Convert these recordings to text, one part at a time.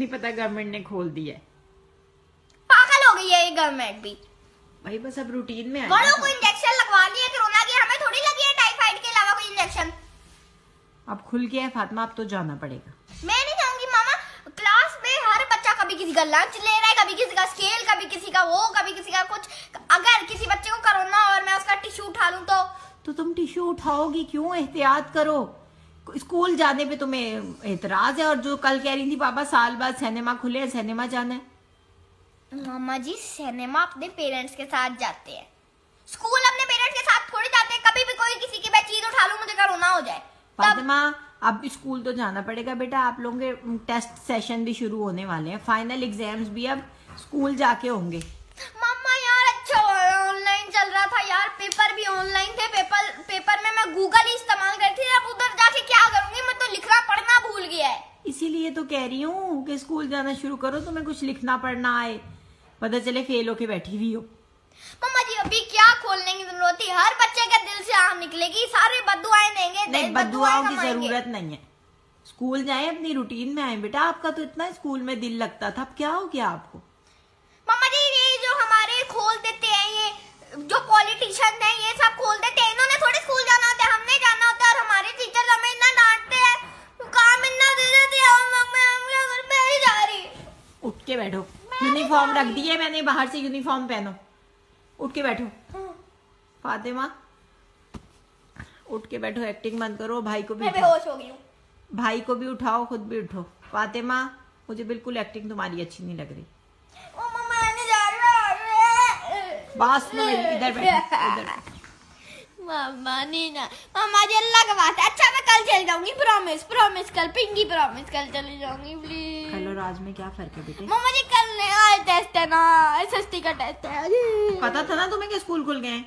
नहीं पता गवर्नमेंट ने खोल दिया है। पागल हो गई है ये गवर्नमेंट भी। भाई बस अब रूटीन में बड़ों आया को इंजेक्शन लगवा लिए कोरोना की? हमें थोड़ी लगी है टाइफाइड के अलावा कोई इंजेक्शन अब खुल गया है फातिमा अब तो जाना पड़ेगा। मैं नहीं जाऊँगी मामा। क्लास में हर बच्चा कभी किसी का लंच ले रहा है कभी किसी का स्केल कभी किसी का वो कभी किसी का कुछ। अगर किसी बच्चे को कोरोना और मैं उसका टिश्यू उठा लूँ तो? तो तुम टिश्यू उठाओगी क्यों एहतियात करो? स्कूल जाने पे तुम्हें एतराज़ है और जो कल कह रही थी पापा साल बाद सिनेमा खुले है सिनेमा जाना है? मामा जी सिनेमा अपने पेरेंट्स के साथ जाते हैं। स्कूल अपने पेरेंट्स के साथ थोड़ी जाते हैं कभी भी कोई किसी की मैं चीज़ उठा लूँ मुझे कोरोना हो जाए। फातिमा अब स्कूल तो जाना पड़ेगा बेटा आप लोगों के टेस्ट सेशन भी शुरू होने वाले हैं फाइनल एग्ज़ाम्स भी अब स्कूल जाके होंगे। मम्मा यार अच्छा ऑनलाइन चल रहा था यार पेपर भी ऑनलाइन थे पेपर पेपर में मैं गूगल ही इस्तेमाल करती थी अब उधर जाके क्या करूँगी मैं तो लिखना पढ़ना भूल गया है इसीलिए तो कह रही हूँ कि स्कूल जाना शुरू करो तुम्हें कुछ लिखना पढ़ना आए। पता चले फेल होके बैठी हुई हो। मम्मा जी अभी क्या खोलने की ज़रूरत है हर बच्चे के दिल से आम निकलेगी सारे बदुआएँ देंगे नहीं बदुआओं की ज़रूरत नहीं है। स्कूल जाए अपनी रूटीन में आए। बेटा आपका तो इतना स्कूल में दिल लगता था अब क्या हो गया आपको? के बैठो। यूनिफॉर्म रख दी है मैंने बाहर से यूनिफॉर्म पहनो। उठ के बैठो। फातिमा उठ के बैठो एक्टिंग बंद करो भाई को भी मैं बेहोश हो गई हूँ। भाई को भी उठाओ खुद भी उठो। फातिमा मुझे बिल्कुल एक्टिंग तुम्हारी अच्छी नहीं लग रही। ओ मम्मा आने जा रहा है। बस इधर बैठो इधर मम्मा नीना मम्मा जी अल्लाह का अच्छा मैं कल चल जाऊँगी प्रॉमिस प्रॉमिस कल पिंकी प्रॉमिस कल चली जाऊँगी प्लीज़ कल और आज में क्या फ़र्क है बेटे मम्मा जी कल आज टेस्ट है ना एसएसटी का टेस्ट है पता था ना तुम्हें कि स्कूल खुल गए हैं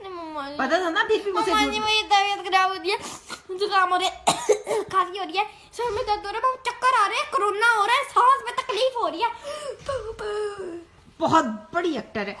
नहीं मम्मा जी पता था ना फिर भी मम्मा जी मेरी तबीयत खराब हो रही है जुकाम हो रहा है खांसी हो रही है सर में दर्द हो रहा है चक्कर आ रहे हैं कोरोना हो रहा है सांस में तकलीफ़ हो रही है बहुत बड़ी एक्टर है।